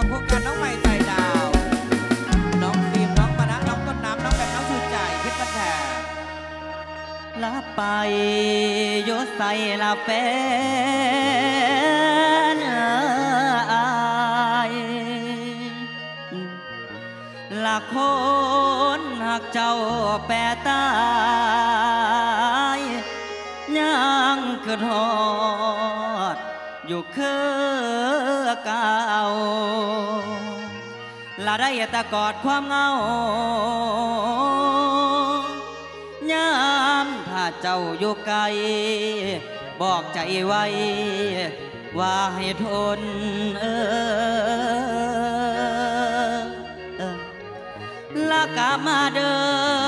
กับโครงการน้องใหม่ไต่ดาว น้องฟิล์มน้องมานะน้องต้นน้ำน้องแบบน้องชูใจคิดมันแทนลาไปโยใส่ลาแฟนอายลาคนหักเจ้าแปรตายยังคืนหอด อยู่คือเก่าลาได้แต่กอดความเหงายามถ้าเจ้าอยู่ไกล บอกใจไว้ ว่าให้ทนเออลากามาเด้อ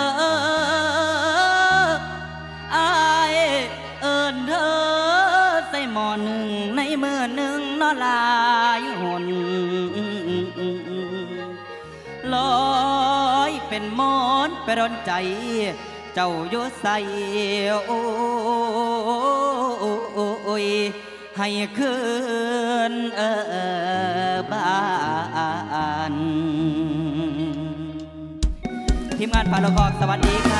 เป็นมอนไปร้อนใจ เจ้าอยู่ใส่โอ้ยให้คืนเออบ้านทีมงานพาโลกอกสวัสดีค่ะ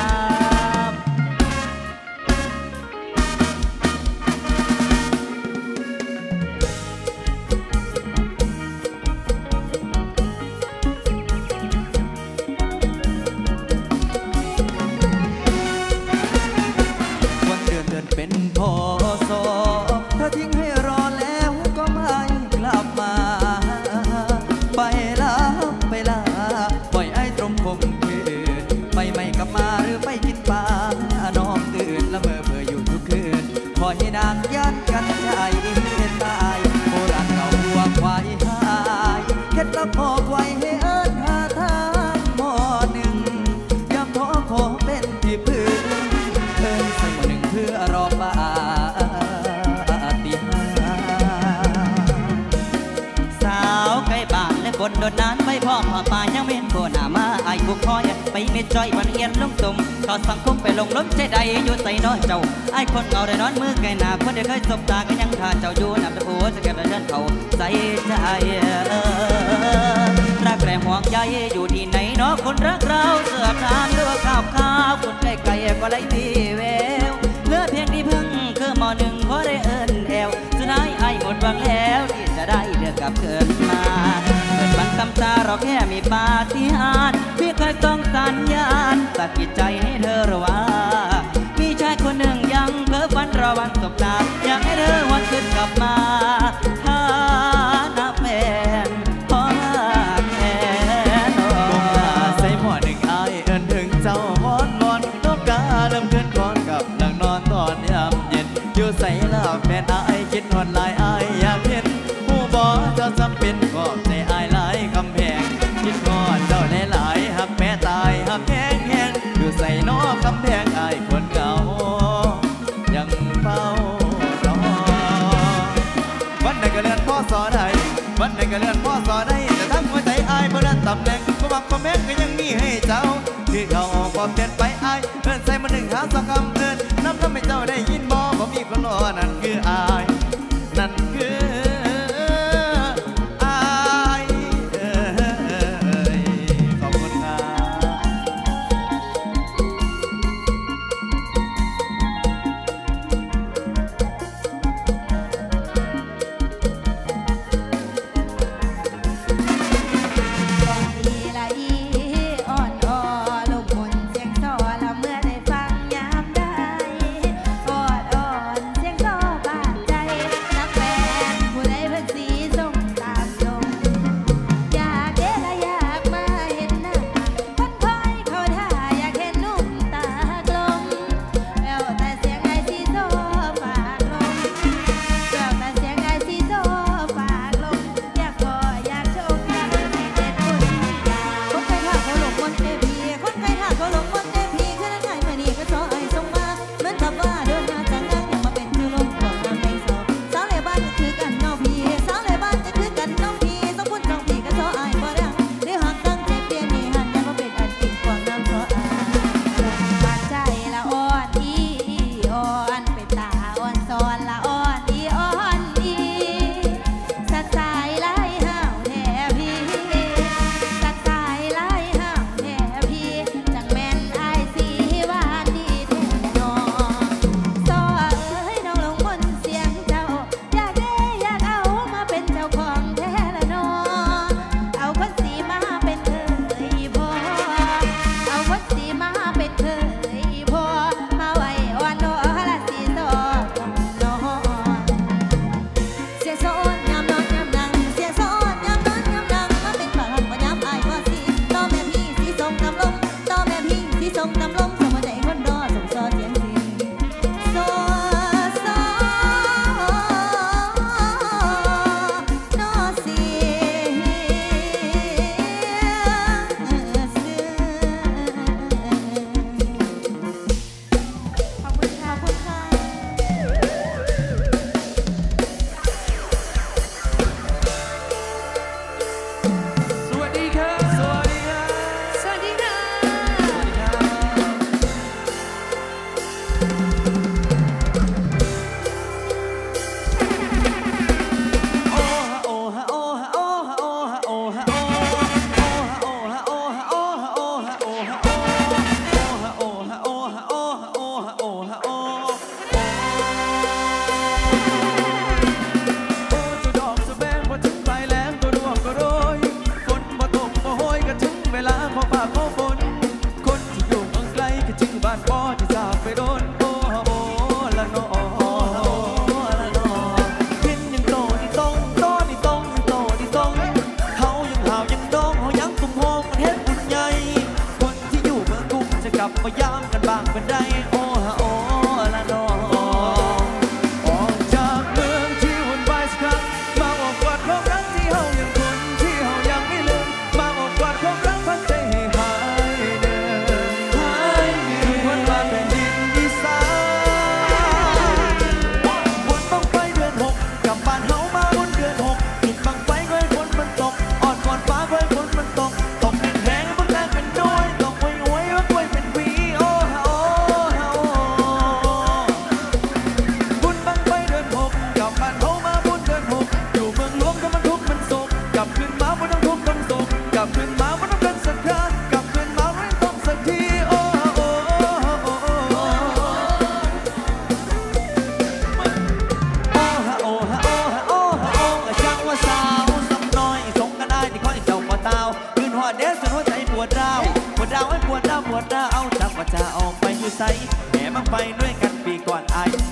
อน ดนานไว้พ่อพ่อป่ายังไม่เห็นโผล่หน้ามาไอ้บุกคอยไปเม็ดจ้อยวันเอียนลงตุ่มเขาสังคมไปลงล้มใจใดอยู่ใส่น้อยเจ้าไอ้คนเงาได้นอนมือไกลหนาคนเดียวเคยสบตาก็ยังท่าเจ้าอยู่นับตะโอจะเก็บแต่เดินเขาใส่ใจรักแรงห่วงใยอยู่ที่ไหนเนาะคนรักเราเสือทางเรือข้าวข้าวคนใกล้ไกลก็ไล่มีแววเหลือเพียงที่พึ่งคือหมอหนึ่งพอได้เอิ้นแอวสุดท้ายไอ้หมดหวังแล้วที่จะได้เลือกกับเกิน ตาเราแค่มีปาฏิหาริย์พี่เคยต้องสัญญาณสะกิดใจให้เธอรู้ว่า มีชายคนหนึ่งยังเพ้อฝันรอวันสบตา ส่มาสองคำเอินน้ำน้ำให้เจ้าได้ยิน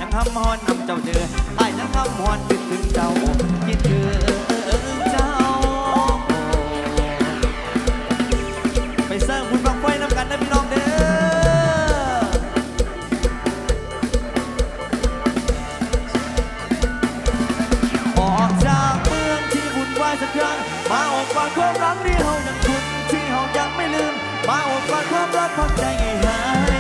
ยังห้ำฮอนนำเจ้าเดือไอ้ยังห้ำฮอนคิดถึงเจ้าคิดถึงเจ้า ไปเสิร์ฟคุณบังไฟน้ำกันนะพี่น้องเด้อบอกจากเมืองที่วุ่นวายสักครั้งมาออกฝากความรักที่เฮายังคุณที่เฮายังไม่ลืม มาออกฝากความรักพักใจให้หาย